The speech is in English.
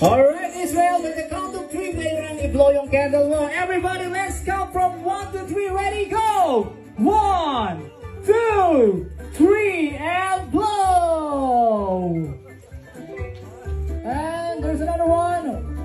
Alright, Ysrael, with the count of three, later on you blow your candle low. Everybody, let's count from one to three. Ready, go! One, two, three, and blow! And there's another one.